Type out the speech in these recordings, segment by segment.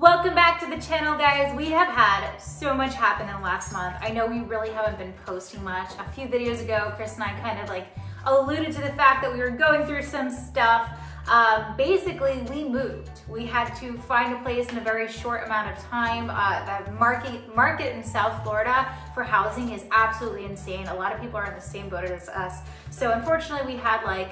Welcome back to the channel, guys. We have had so much happen in the last month. I know we really haven't been posting much. A few videos ago, Chris and I kind of like alluded to the fact that we were going through some stuff. Um, basically, we moved. We had to find a place in a very short amount of time. Uh, the market, market in South Florida for housing is absolutely insane. A lot of people are in the same boat as us. So unfortunately, we had like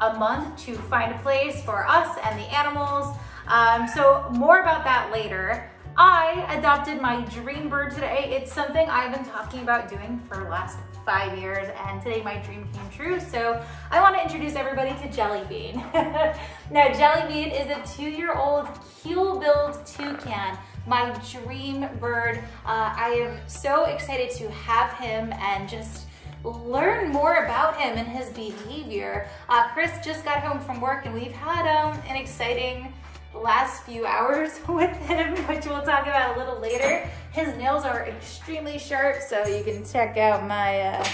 a month to find a place for us and the animals. Um, so more about that later. I adopted my dream bird today. It's something I've been talking about doing for the last five years and today my dream came true. So I wanna introduce everybody to Jellybean. now Jellybean is a two-year-old keel-billed toucan my dream bird. Uh, I am so excited to have him and just learn more about him and his behavior. Uh, Chris just got home from work and we've had um, an exciting last few hours with him, which we'll talk about a little later. His nails are extremely sharp, so you can check out my uh,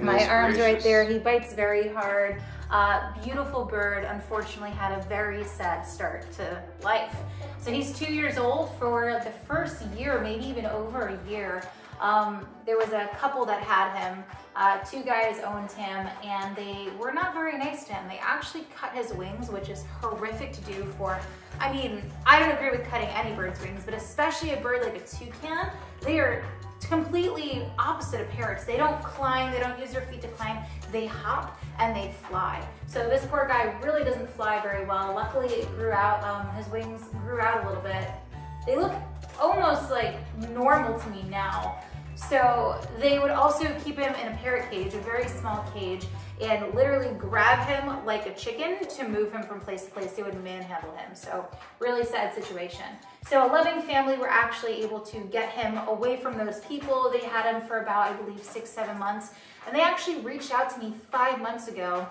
my arms gracious. right there. He bites very hard. Uh, beautiful bird, unfortunately had a very sad start to life. So he's two years old for the first year, maybe even over a year. Um, there was a couple that had him, uh, two guys owned him, and they were not very nice to him. They actually cut his wings, which is horrific to do for, I mean, I don't agree with cutting any bird's wings, but especially a bird like a toucan, they are completely opposite of parrots. They don't climb, they don't use their feet to climb, they hop and they fly. So this poor guy really doesn't fly very well. Luckily it grew out, um, his wings grew out a little bit. They look almost like normal to me now. So they would also keep him in a parrot cage, a very small cage, and literally grab him like a chicken to move him from place to place. They would manhandle him. So really sad situation. So a loving family were actually able to get him away from those people. They had him for about, I believe, six, seven months. And they actually reached out to me five months ago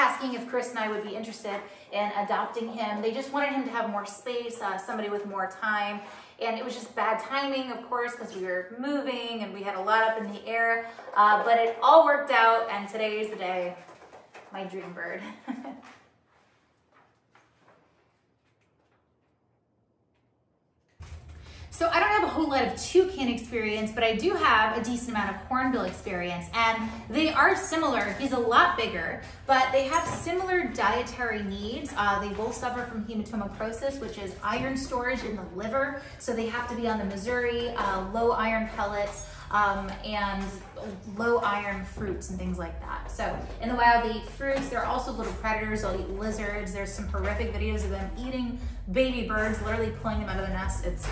asking if Chris and I would be interested in adopting him. They just wanted him to have more space, uh, somebody with more time. And it was just bad timing, of course, because we were moving and we had a lot up in the air. Uh, but it all worked out, and today is the day, my dream bird. So I don't have a whole lot of toucan experience, but I do have a decent amount of hornbill experience, and they are similar. He's a lot bigger, but they have similar dietary needs. Uh, they both suffer from hematomacrosis, which is iron storage in the liver, so they have to be on the Mazuri uh, low iron pellets, um, and low iron fruits and things like that. So in the wild, they eat fruits. They're also little predators. They'll eat lizards. There's some horrific videos of them eating baby birds, literally pulling them out of the nest. It's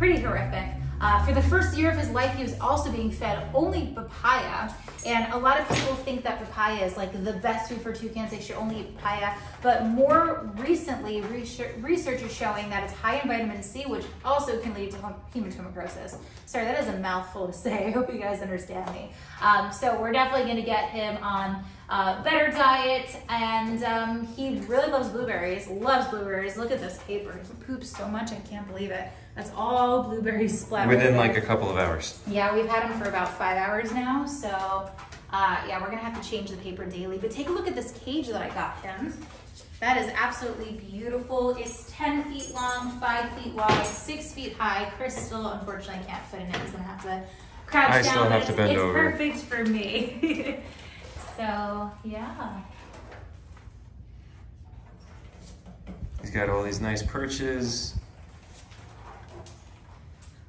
pretty horrific. Uh, for the first year of his life, he was also being fed only papaya. And a lot of people think that papaya is like the best food for toucans. They should only eat papaya. But more recently, research is showing that it's high in vitamin C, which also can lead to hematomacrosis. Sorry, that is a mouthful to say. I hope you guys understand me. Um, so we're definitely going to get him on uh, better diet, and um, he really loves blueberries, loves blueberries. Look at this paper. He poops so much, I can't believe it. That's all blueberry splattered. Within like a couple of hours. Yeah, we've had him for about five hours now, so uh, yeah, we're gonna have to change the paper daily. But take a look at this cage that I got him. That is absolutely beautiful. It's 10 feet long, five feet wide, six feet high. Crystal, still, unfortunately, can't fit in it. He's gonna have to crouch I down. I still have to bend it's over. It's perfect for me. So, yeah. He's got all these nice perches.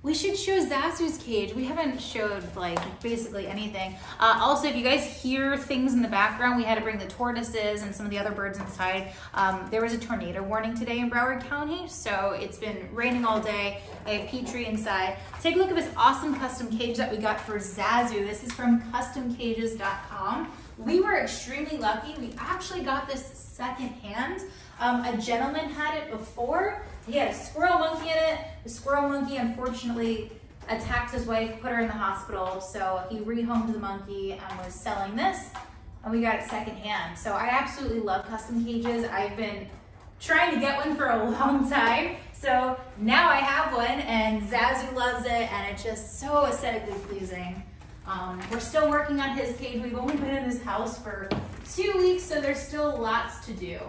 We should show Zazu's cage. We haven't showed like basically anything. Uh, also, if you guys hear things in the background, we had to bring the tortoises and some of the other birds inside. Um, there was a tornado warning today in Broward County, so it's been raining all day. I have Petrie inside. Take a look at this awesome custom cage that we got for Zazu. This is from customcages.com. We were extremely lucky. We actually got this secondhand. Um, a gentleman had it before. He had a squirrel monkey in it. The squirrel monkey, unfortunately, attacked his wife, put her in the hospital. So he rehomed the monkey and was selling this. And we got it secondhand. So I absolutely love custom cages. I've been trying to get one for a long time. So now I have one and Zazu loves it and it's just so aesthetically pleasing. Um, we're still working on his cage. We've only been in this house for two weeks, so there's still lots to do.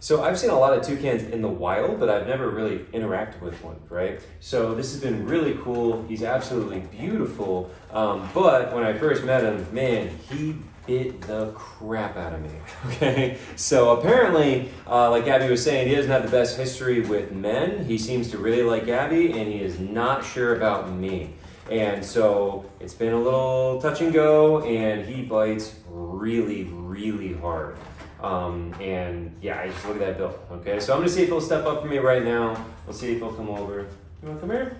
So I've seen a lot of toucans in the wild, but I've never really interacted with one, right? So this has been really cool. He's absolutely beautiful. Um, but when I first met him, man, he bit the crap out of me. Okay, so apparently, uh, like Abby was saying, he doesn't have the best history with men. He seems to really like Abby, and he is not sure about me. And so it's been a little touch and go, and he bites really, really hard. Um, and yeah, I just look at that bill. Okay, so I'm gonna see if he'll step up for me right now. We'll see if he'll come over. You wanna come here?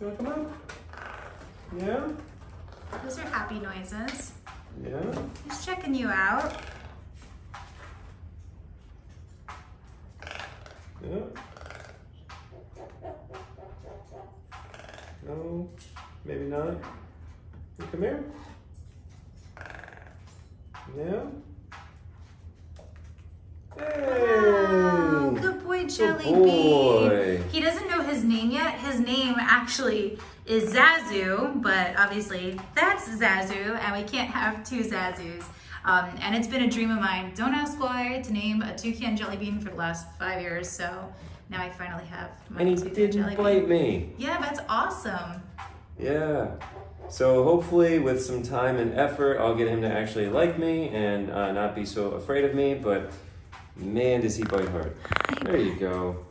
You wanna come out? Yeah? Those are happy noises. Yeah? He's checking you out. Yeah? No? Maybe not? You come here? Yeah? Oh, good boy, Good Jelly boy. Bean. He doesn't know his name yet. His name actually is Zazu, but obviously that's Zazu, and we can't have two Zazus. Um, and it's been a dream of mine, don't ask why, to name a toucan jelly bean for the last five years. So now I finally have my And he toucan didn't jelly bite bean. me. Yeah, that's awesome. Yeah. So hopefully, with some time and effort, I'll get him to actually like me and uh, not be so afraid of me. But man, does he bite hard. There you go.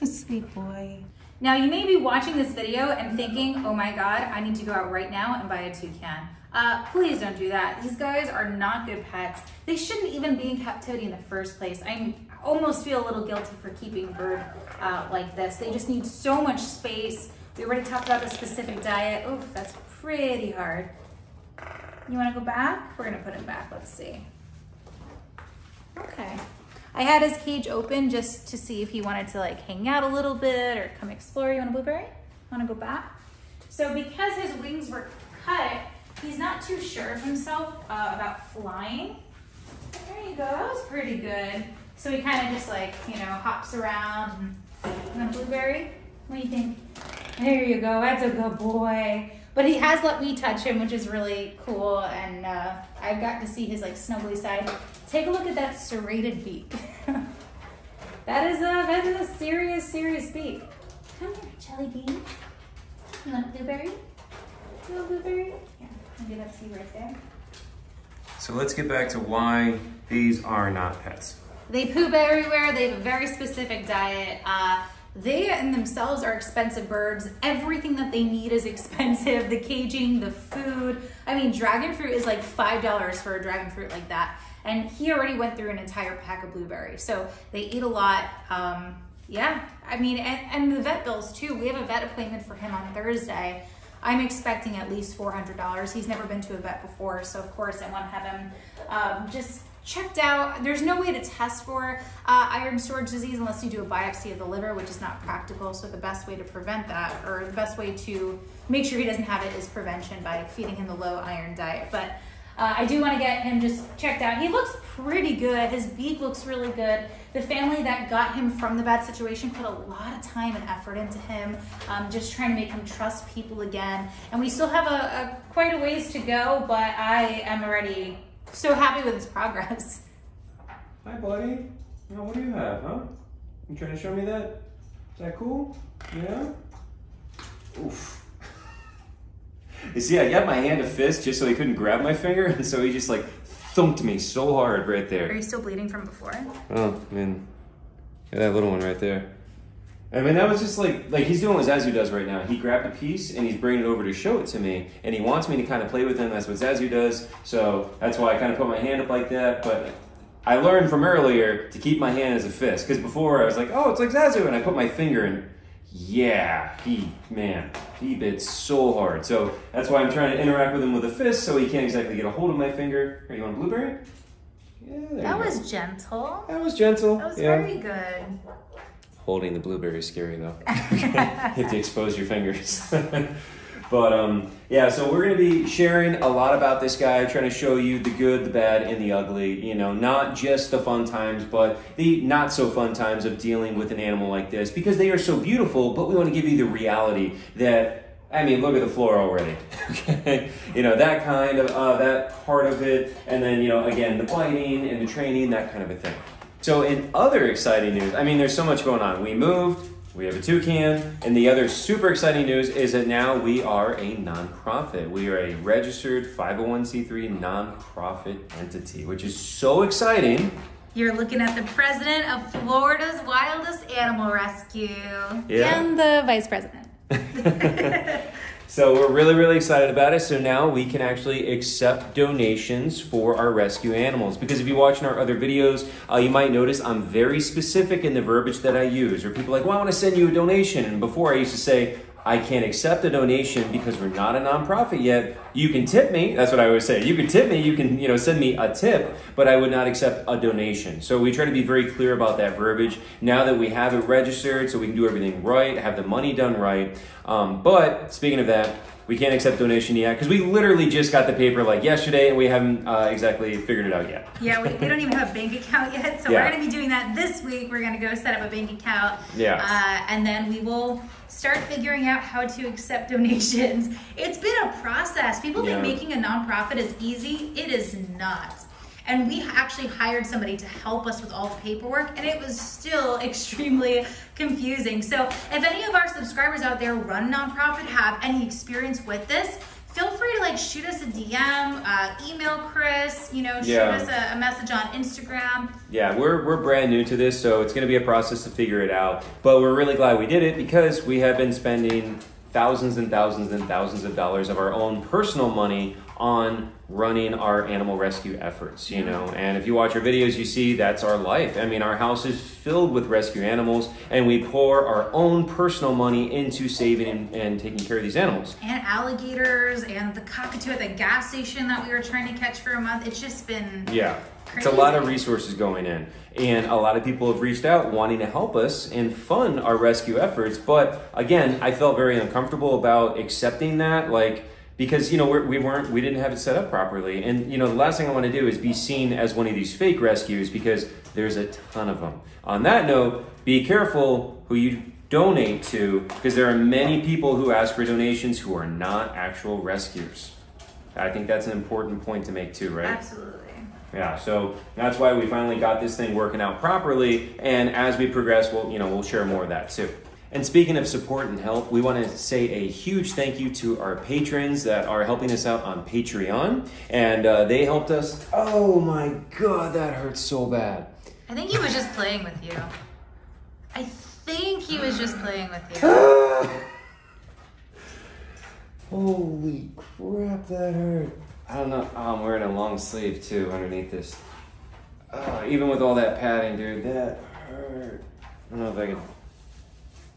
A sweet boy. Now you may be watching this video and thinking, oh my God, I need to go out right now and buy a toucan. Uh, please don't do that. These guys are not good pets. They shouldn't even be in captivity in the first place. I almost feel a little guilty for keeping a bird uh, like this. They just need so much space. We already talked about the specific diet. Oh, that's pretty hard. You wanna go back? We're gonna put him back, let's see. Okay. I had his cage open just to see if he wanted to like hang out a little bit or come explore. You want a blueberry? Want to go back? So because his wings were cut, he's not too sure of himself uh, about flying. There you go. That was pretty good. So he kind of just like you know hops around. And, want a blueberry? What do you think? There you go. That's a good boy. But he has let me touch him, which is really cool. And uh, I've got to see his like snuggly side. Take a look at that serrated beak. that is a that is a serious, serious beak. Come here, jelly bean. You want a blueberry? You want a blueberry? Yeah, I'll give that to you right there. So let's get back to why these are not pets. They poop everywhere. They have a very specific diet. Uh, they in themselves are expensive birds. Everything that they need is expensive. The caging, the food. I mean, dragon fruit is like five dollars for a dragon fruit like that. And he already went through an entire pack of blueberries. So they eat a lot. Um, yeah, I mean, and, and the vet bills too. We have a vet appointment for him on Thursday. I'm expecting at least $400. He's never been to a vet before, so of course I want to have him um, just checked out. There's no way to test for uh, iron storage disease unless you do a biopsy of the liver, which is not practical. So the best way to prevent that, or the best way to make sure he doesn't have it, is prevention by feeding him the low iron diet. But uh, I do want to get him just checked out. He looks pretty good. His beak looks really good. The family that got him from the bad situation put a lot of time and effort into him, um, just trying to make him trust people again. And we still have a, a quite a ways to go, but I am already so happy with his progress. Hi, buddy. Now, what do you have, huh? You trying to show me that? Is that cool? Yeah? Oof. You see, I got my hand a fist just so he couldn't grab my finger, and so he just like thumped me so hard right there. Are you still bleeding from before? Oh, man. Yeah, that little one right there. I mean, that was just like, like he's doing what Zazu does right now. He grabbed a piece and he's bringing it over to show it to me, and he wants me to kind of play with him. That's what Zazu does. So that's why I kind of put my hand up like that. But I learned from earlier to keep my hand as a fist because before I was like, oh, it's like Zazu, and I put my finger and yeah, he man, he bit so hard. So that's why I'm trying to interact with him with a fist, so he can't exactly get a hold of my finger. Here, you want a blueberry? Yeah, there That you go. was gentle. that was gentle. That was yeah. very good. Holding the blueberry is scary though. you have to expose your fingers. but um, yeah, so we're gonna be sharing a lot about this guy, trying to show you the good, the bad, and the ugly. You know, not just the fun times, but the not so fun times of dealing with an animal like this because they are so beautiful. But we want to give you the reality that I mean, look at the floor already. okay, you know that kind of uh, that part of it, and then you know again the biting and the training, that kind of a thing. So in other exciting news, I mean, there's so much going on. We moved. We have a toucan, and the other super exciting news is that now we are a nonprofit. We are a registered 501c3 nonprofit entity, which is so exciting. You're looking at the president of Florida's Wildest Animal Rescue Yeah. and the vice president. So we're really, really excited about it. So now we can actually accept donations for our rescue animals. Because if you watch in our other videos, uh, you might notice I'm very specific in the verbiage that I use. Or people like, well, I want to send you a donation. And before I used to say, I can't accept a donation because we're not a nonprofit yet. You can tip me. That's what I always say. You can tip me. You can, you know, send me a tip, but I would not accept a donation. So we try to be very clear about that verbiage. Now that we have it registered, so we can do everything right, have the money done right. Um, but speaking of that, we can't accept donation yet because we literally just got the paper like yesterday and we haven't uh, exactly figured it out yet. Yeah, we, we don't even have a bank account yet, so Yeah. we're going to be doing that this week. We're going to go set up a bank account. Yeah. Uh, and then we will start figuring out how to accept donations. It's been a process. People Yeah. think making a nonprofit is easy. It is not. And we actually hired somebody to help us with all the paperwork, and it was still extremely confusing. So, if any of our subscribers out there run nonprofit, have any experience with this, feel free to like shoot us a DM, uh, email Chris, you know, shoot Yeah. us a, a message on Instagram. Yeah, we're, we're brand new to this, so it's going to be a process to figure it out. But we're really glad we did it because we have been spending thousands and thousands and thousands of dollars of our own personal money on running our animal rescue efforts, you know. And if you watch our videos, you see that's our life. I mean, our house is filled with rescue animals, and we pour our own personal money into saving and, and taking care of these animals. And alligators and the cockatoo at the gas station that we were trying to catch for a month. It's just been Yeah. It's a lot of resources going in. And a lot of people have reached out wanting to help us and fund our rescue efforts. But again, I felt very uncomfortable about accepting that. Like, because you know we're, we weren't we didn't have it set up properly and you know the last thing i want to do is be seen as one of these fake rescues because there's a ton of them on that note be careful who you donate to because there are many people who ask for donations who are not actual rescuers i think that's an important point to make too right absolutely. Yeah, so that's why we finally got this thing working out properly. And as we progress, we'll you know we'll share more of that too. And speaking of support and help, we want to say a huge thank you to our patrons that are helping us out on Patreon, and uh, they helped us. Oh my god, that hurts so bad. I think he was just playing with you. I think he was just playing with you. Holy crap, that hurt. I don't know. Oh, I'm wearing a long sleeve too underneath this. Uh, even with all that padding, dude, that hurt. I don't know if I can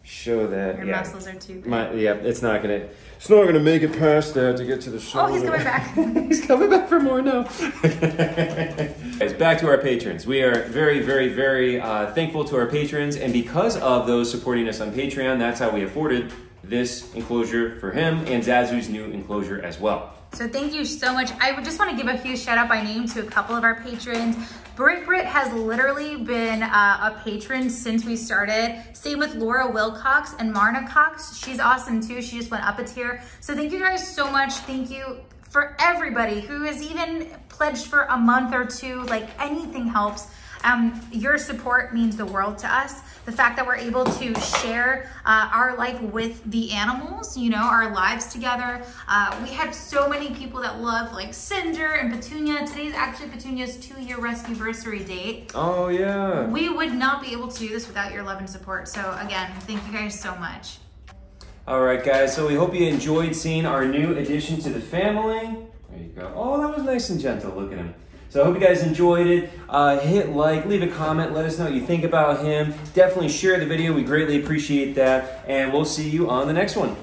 show that. Your yeah. muscles are too big. My, yeah, it's not gonna. It's not gonna make it past that to get to the oh, shoulder. he's coming back. he's coming back for more now. Guys, back to our patrons. We are very, very, very uh, thankful to our patrons, and because of those supporting us on Patreon, that's how we afforded this enclosure for him and Zazu's new enclosure as well. So thank you so much. I would just want to give a huge shout out by name to a couple of our patrons. Britt Britt has literally been uh, a patron since we started. Same with Laura Wilcox and Marna Cox. She's awesome too. She just went up a tier. So thank you guys so much. Thank you for everybody who has even pledged for a month or two. Like anything helps. Um, your support means the world to us. The fact that we're able to share uh, our life with the animals, you know, our lives together. Uh, we had so many people that love like Cinder and Petunia. Today's actually Petunia's two-year rescueversary date. Oh yeah. We would not be able to do this without your love and support. So again, thank you guys so much. All right, guys. So we hope you enjoyed seeing our new addition to the family. There you go. Oh, that was nice and gentle. Look at him. So I hope you guys enjoyed it. Uh, hit like, leave a comment, let us know what you think about him. Definitely share the video. We greatly appreciate that. And we'll see you on the next one.